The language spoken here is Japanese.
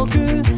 僕